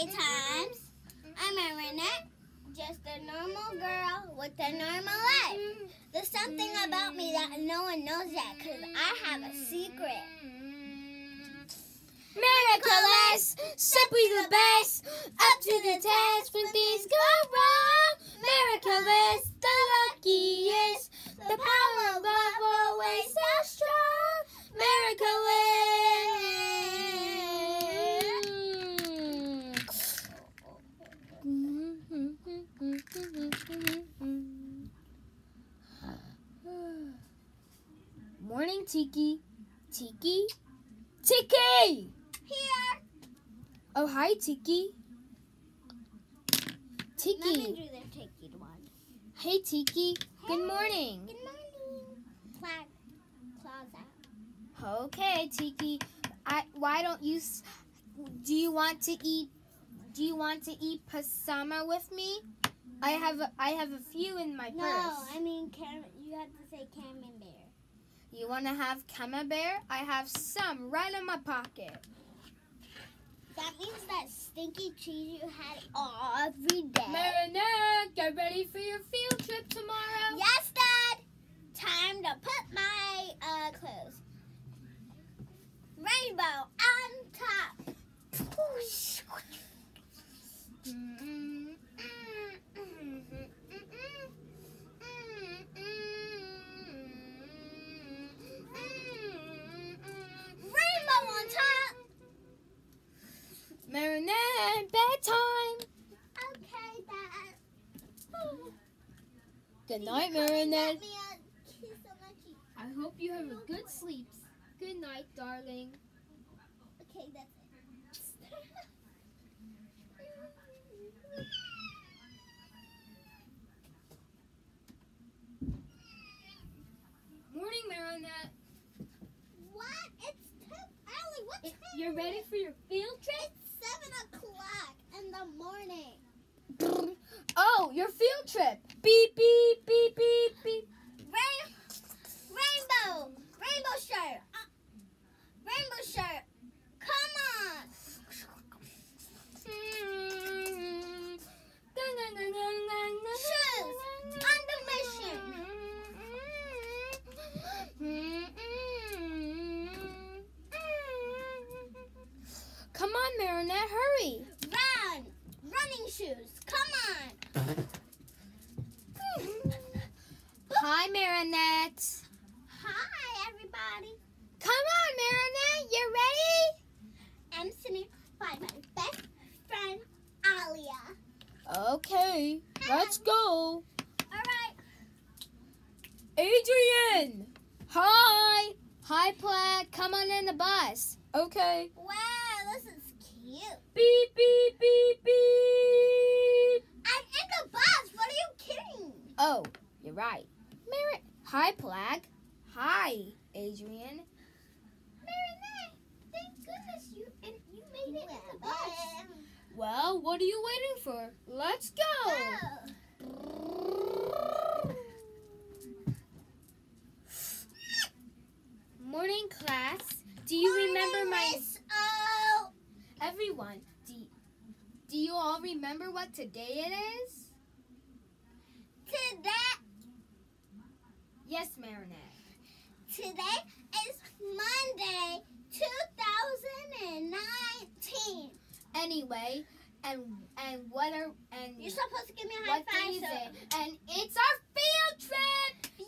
Times. I'm Marinette, just a normal girl with a normal life. There's something about me that no one knows yet because I have a secret. Miraculous, simply the best, up to the test when things go wrong. Miraculous, the luckiest, the power of love always so strong. Miraculous. Morning, Tiki. Tiki? Tiki! Here. Oh, hi, Tiki. Let me Tiki. do the ticket one. Hey, Tiki. Good morning. Good morning. Claws. Okay, Tiki. I, why don't you? Do you want to eat? Do you want to eat pasama with me? I have a, I have a few in my No, purse. I mean, Cam- you have to say camembert. You want to have camembert? I have some right in my pocket. That means that stinky cheese you had every day. Marinette, get ready for your field trip tomorrow. Yes, Dad. Time to put my uh, clothes. Rainbow on top. Rainbow on top. Marinette, bedtime. Okay, Dad. Good night, Come Marinette. get me a kiss on my cheek. I hope you have a good sleep. Good night, darling. Okay, that's it. Morning, Marinette. what? It's too early. What It- time? You're ready for your field trip? It's seven o'clock in the morning. Oh, your field trip. Beep, beep, beep, beep, beep. Rain, rainbow, rainbow shirt, uh, rainbow shirt. Come on. Shoes, on the mission. On, hurry. Run, running shoes. Come on. Hi, Marinette. Hi, everybody. Come on, Marinette, you ready? I'm sitting by my best friend Alya. Okay, let's go. All right. Adrien! Hi! Hi, Plagg. Come on in the bus. Okay. Wow, this is cute. Beep, beep, beep, beep. I'm in the bus. What are you kidding? Oh, you're right. Marin. Hi, Plagg. Hi, Adrien. Marinette, thank goodness you and you made it in the bus. Well, what are you waiting for? Let's go. Morning, class. Do you remember my Miss O? Everyone? Do do you all remember what today it is? Today, Yes, Marinette. today is Monday, 2019. Anyway, and and what are and You're supposed to give me a high five. is so- it? And it's our field trip. Yay!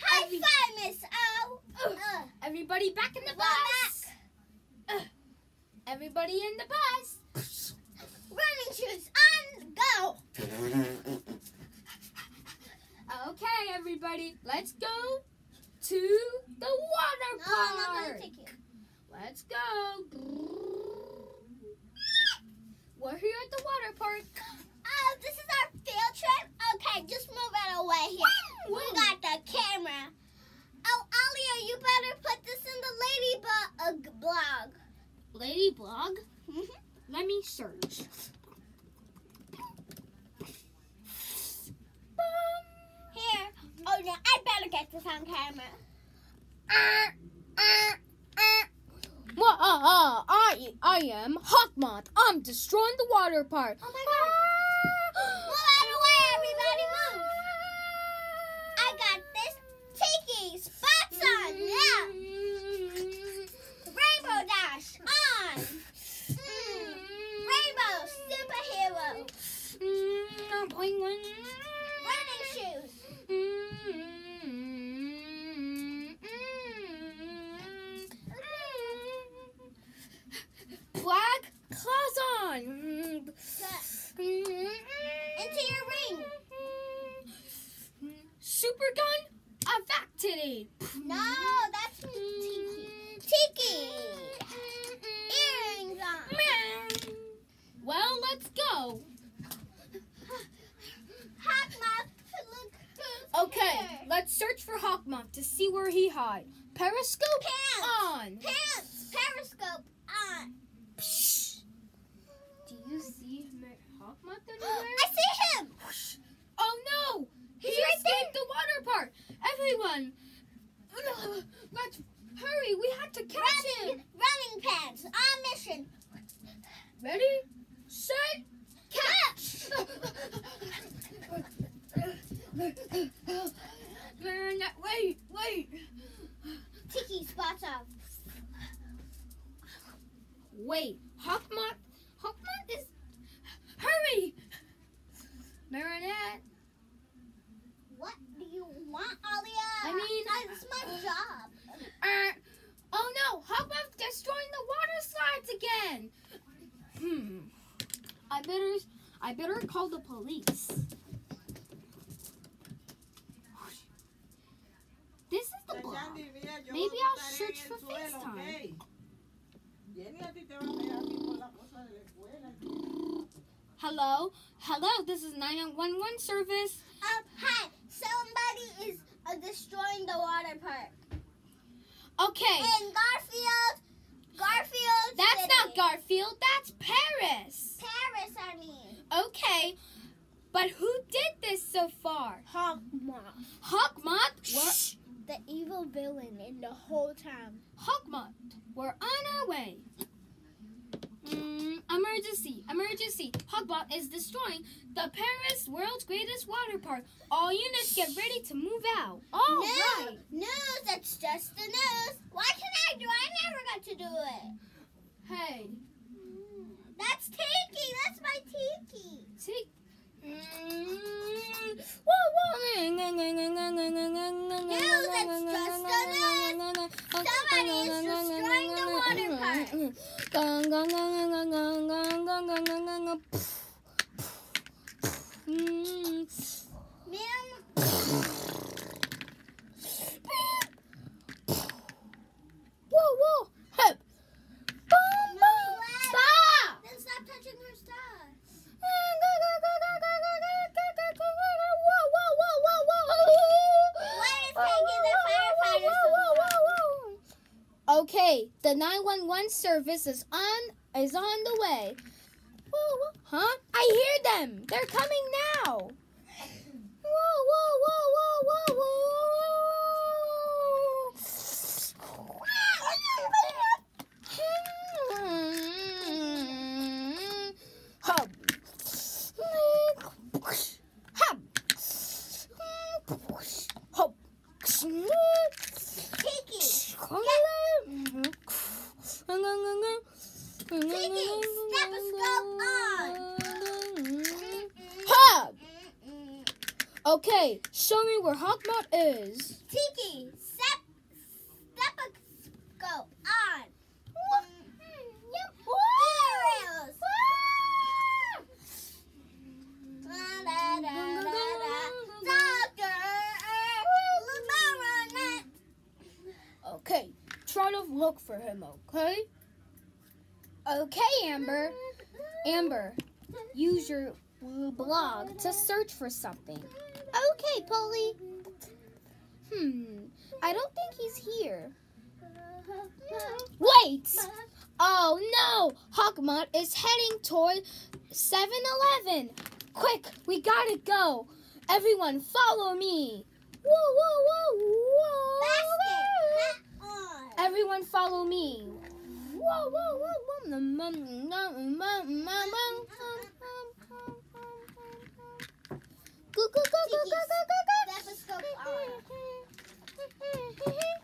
High Every- five, Miss O. Uh, Everybody back in the bus. Ugh. Everybody in the bus. running shoes on, go. Okay, everybody, let's go to the water No, park. I'm not gonna take you. Let's go. We're here at the water park. Oh, this is our field trip? Okay, just move it away here. We got the camera. Oh, Alya, you better put this in the ladybug blog. Lady blog. Mhm. Let me search. Here. Oh, yeah, I better get this on camera. Well, uh, uh, I I I am Hawkmoth. I'm destroying the water park. Oh my god. Move out of the way, everybody move. I got this tiki spots on. Yeah. Rainbow dash on. Mm. Rainbow superhero. Running shoes. Mm-hmm. Black claws on. Into your ring. Super gun activated. No, that's tiki. Tiki. Earrings on. Well, let's go. Hot mouth. Look who's Okay, here. let's search for Hawkmoth to see where he hide. Periscope Pants. on. Pants. Periscope on. Do you see Hawkmoth I see him. Oh no! He He's right escaped the water park! Everyone! Let's hurry! We have to catch him! Running, running pants. On mission. Ready? Set! Catch. Wait, wait! Off. Wait, Hawkmoth? Hawkmoth is. Hurry! Marinette! What do you want, Alya? I mean- that's my job. Uh, oh no! Hawkmoth destroying the water slides again! Hmm. I better. I better call the police. This is the blog. Maybe I'll search for FaceTime. Hello? Hello, this is 911 service. Um, hi. Somebody is uh, destroying the water park. Okay, And Garfield. Garfield. that's City. not Garfield, that's Paris. Paris, I mean. Okay, but who did this so far? Hawkmoth. Hawkmoth? We're, The evil villain in the whole town. Hawkmoth, we're on our way. Mm, emergency, emergency. Hawkmoth is destroying the Paris world's greatest water park. All units get ready to move out. All news, right. news. That's just the news. Why can I do? I never got to do it. Hey, That's Tiki. That's my Tiki. take. Mm, whoa, whoa. News, it's just a news. Somebody is destroying the water park. Okay, the 911 service is on is on the way. Whoa, whoa. Huh? I hear them. They're coming now. Whoa, whoa, whoa, whoa, whoa, whoa. Okay, show me where Hawkmoth is. Tiki, step, on. Da, da. Doctor, Baronet. Okay, try to look for him, okay? Okay, Amber. Amber, use your blog to search for something. Okay, Polly. Hmm, I don't think he's here. Wait! Oh no! Hawkmoth is heading toward 7 Eleven! Quick, we gotta go! Everyone, follow me! Whoa, whoa, whoa, whoa! Everyone, follow me! Whoa, Go, go, go, go, go, go, go. Stethoscope on.